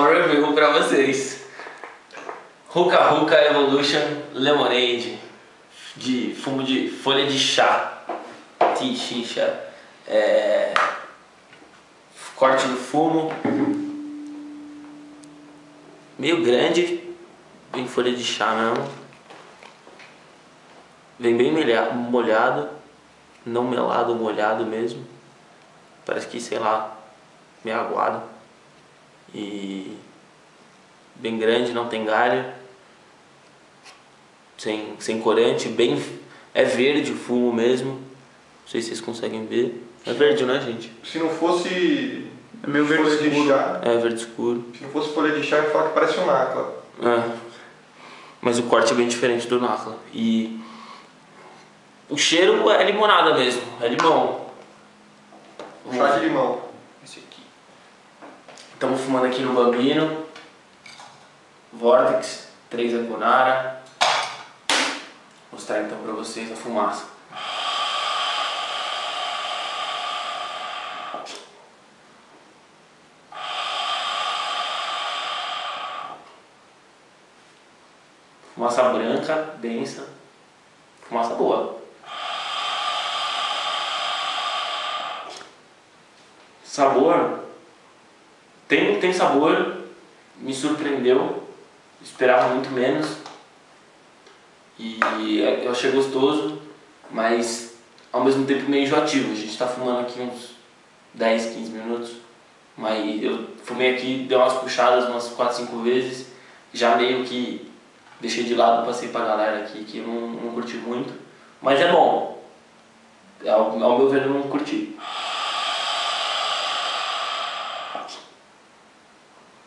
uma review pra vocês. Ruka Ruka Evolution Lemonade de fumo de folha de chá, tixixa, é, corte do fumo, meio grande, bem folha de chá mesmo, vem bem molhado, não melado, molhado mesmo, parece que sei lá, meio aguado e bem grande, não tem galho, sem, sem corante, bem é verde o fumo mesmo, não sei se vocês conseguem ver, é verde, né gente? Se não fosse É meio verde escuro. chá, É verde escuro. se não fosse folha de chá, eu ia falar que parece um nácla. É. Mas o corte é bem diferente do Nakla. E o cheiro é limonada mesmo, é limão. Chá de limão. Esse aqui. Estamos fumando aqui no Bambino. Vortex 3 Aconara. Vou mostrar então pra vocês a fumaça. Fumaça branca, densa. Fumaça boa. Sabor. Tem, tem sabor. Me surpreendeu. Esperava muito menos. E é- eu achei gostoso, mas ao mesmo tempo meio enjoativo. A gente tá fumando aqui uns 10, 15 minutos. Mas eu fumei aqui, dei umas puxadas umas 4, 5 vezes. Já meio que deixei de lado, passei pra galera aqui que eu não, não curti muito. Mas é bom. Ao, ao meu ver, eu não curti.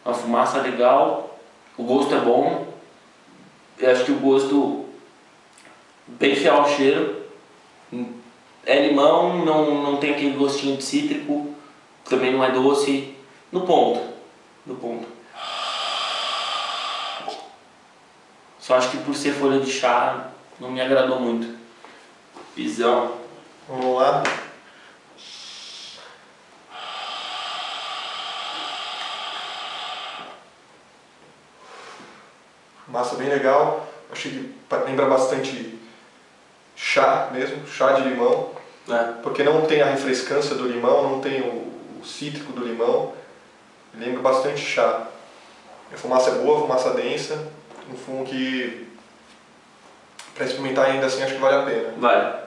A fumaça é legal, o gosto é bom. Eu acho que o gosto bem fiel ao cheiro. É limão, não, não tem aquele gostinho de cítrico, também não é doce. No ponto. No ponto. Só acho que por ser folha de chá não me agradou muito. Visão. Vamos lá. Massa bem legal. Achei que lembra bastante chá mesmo, chá de limão. Né? Porque não tem a refrescância do limão, não tem o, o cítrico do limão. Lembra bastante chá. A fumaça é boa, fumaça densa. Um fumo que, para experimentar ainda assim, acho que vale a pena. Vale.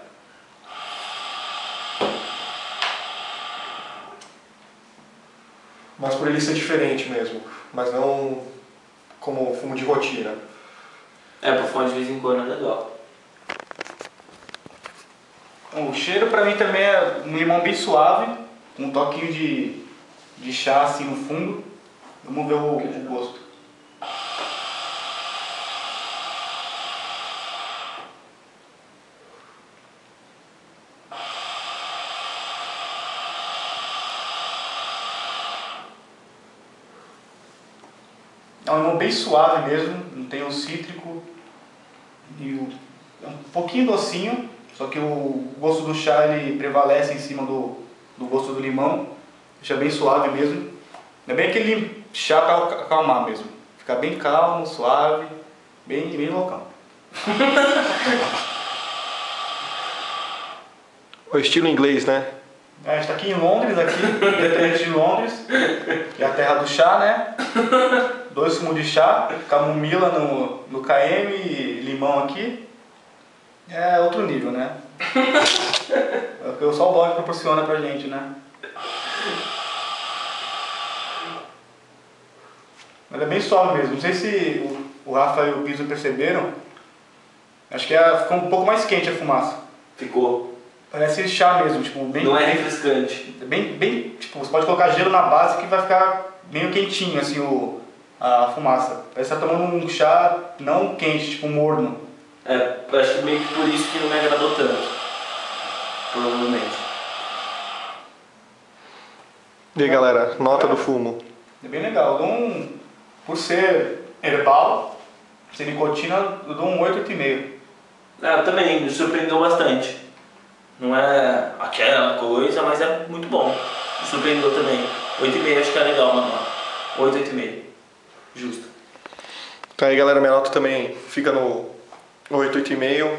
Mas por ele ser diferente mesmo, mas não como fumo de rotina. É, pra fumar de vez em quando é legal. O cheiro pra mim também é um limão bem suave, com um toquinho de, de chá assim no fundo. Vamos ver o, o gosto. É um limão bem suave mesmo, não tem o cítrico e o, é um pouquinho docinho, só que o gosto do chá ele prevalece em cima do, do gosto do limão, deixa bem suave mesmo. É bem aquele chá para acalmar mesmo, fica bem calmo, suave, bem, bem local. O estilo inglês, né? A gente está aqui em Londres, aqui, de Londres, que é a terra do chá, né? Fumos de chá, camomila no, no KM e limão aqui. É outro nível, né? É o que só o blog proporciona pra gente, né? Mas é bem suave mesmo. Não sei se o, o Rafa e o Piso perceberam. Acho que é, ficou um pouco mais quente a fumaça. Ficou. Parece chá mesmo, tipo, bem, Não é refrescante. bem, bem, tipo, você pode colocar gelo na base que vai ficar meio quentinho, assim, o, a fumaça. Parece que tá tomando um chá não quente, tipo morno. É, acho que meio que por isso que não me agradou tanto. Provavelmente. E aí galera, nota do fumo. É bem legal. Eu dou um, por ser herbal, sem nicotina, eu dou um 8, 8,5. É, também me surpreendeu bastante. Não é aquela coisa, mas é muito bom. Me surpreendeu também. 8,5 acho que é legal, mano. 8, 8,5. Justo. Então aí galera, minha nota também fica no 8, 8,5.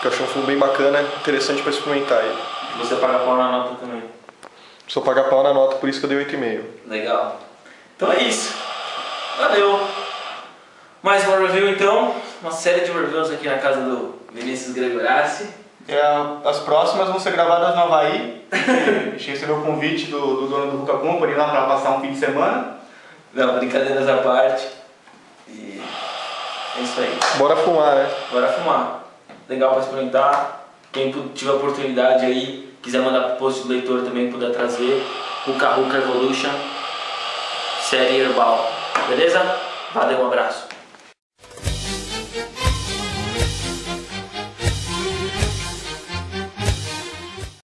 Que eu achei um fumo bem bacana, interessante para experimentar aí. Você paga pau na nota também. Só pagar pau na nota, por isso que eu dei 8,5. Legal. Então é isso. Valeu. Mais uma review então. Uma série de reviews aqui na casa do Vinícius Gregorassi. É, as próximas vão ser gravadas no Havaí. A gente recebeu o convite do, do dono do Ruka Company lá para passar um fim de semana. Não, brincadeiras à parte. E é isso aí. Bora fumar, né? Bora fumar. Legal pra experimentar. Quem tiver oportunidade aí, quiser mandar pro post do leitor também, puder trazer. Ruka Ruka Evolution. Série Herbal. Beleza? Valeu, um abraço.